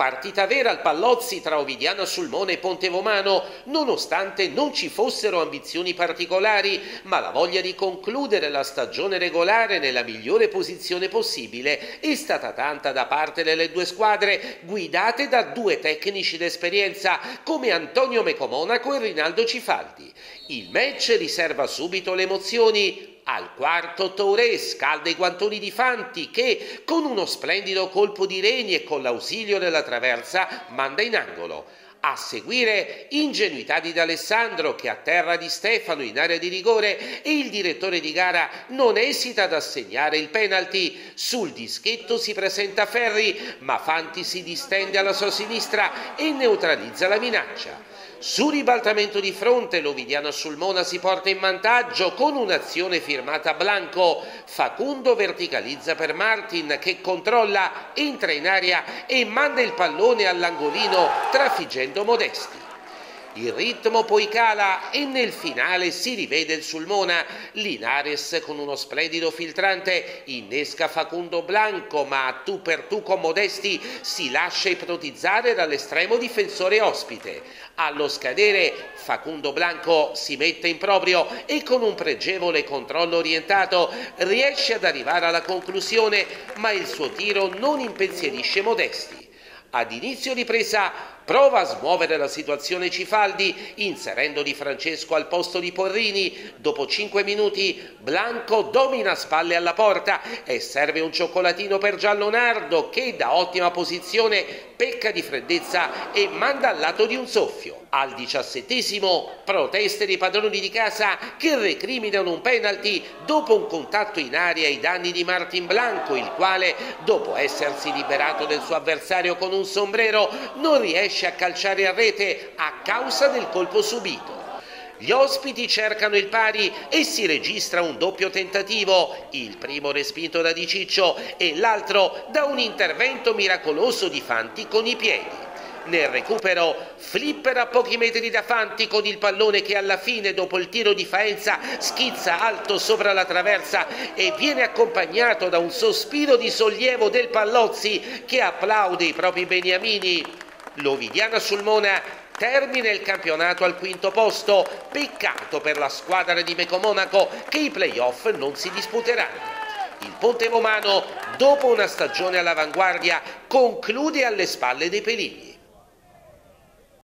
Partita vera al Pallozzi tra Ovidiana Sulmone e Pontevomano, nonostante non ci fossero ambizioni particolari, ma la voglia di concludere la stagione regolare nella migliore posizione possibile è stata tanta da parte delle due squadre, guidate da due tecnici d'esperienza come Antonio Mecomonaco e Rinaldo Cifaldi. Il match riserva subito le emozioni, al quarto Touré scalda i guantoni di Fanti che, con uno splendido colpo di reni e con l'ausilio della traversa, manda in angolo. A seguire ingenuità di D'Alessandro che atterra di Stefano in area di rigore e il direttore di gara non esita ad assegnare il penalty. Sul dischetto si presenta Ferri ma Fanti si distende alla sua sinistra e neutralizza la minaccia. Su ribaltamento di fronte l'Ovidiana Sulmona si porta in vantaggio con un'azione firmata Blanco. Facundo verticalizza per Martin che controlla, entra in aria e manda il pallone all'angolino trafiggendo Modesti. Il ritmo poi cala e nel finale si rivede il Sulmona. Linares con uno splendido filtrante innesca Facundo Blanco ma tu per tu con Modesti si lascia ipotizzare dall'estremo difensore ospite. Allo scadere Facundo Blanco si mette in proprio e con un pregevole controllo orientato riesce ad arrivare alla conclusione ma il suo tiro non impensierisce Modesti. Ad inizio ripresa prova a smuovere la situazione Cifaldi inserendo Di Francesco al posto di Porrini. Dopo 5 minuti Blanco domina spalle alla porta e serve un cioccolatino per Giallonardo che da ottima posizione pecca di freddezza e manda al lato di un soffio. Al diciassettesimo proteste dei padroni di casa che recriminano un penalty dopo un contatto in aria ai danni di Martin Blanco il quale dopo essersi liberato del suo avversario con un sombrero non riesce riesce a calciare a rete a causa del colpo subito. Gli ospiti cercano il pari e si registra un doppio tentativo, il primo respinto da Di Ciccio e l'altro da un intervento miracoloso di Fanti con i piedi. Nel recupero, flipper a pochi metri da Fanti con il pallone che alla fine, dopo il tiro di Faenza, schizza alto sopra la traversa e viene accompagnato da un sospiro di sollievo del Pallozzi che applaude i propri beniamini. L'Ovidiana Sulmona termina il campionato al quinto posto, peccato per la squadra di Mecomonaco che i playoff non si disputeranno. Il Ponte Romano, dopo una stagione all'avanguardia, conclude alle spalle dei pelini.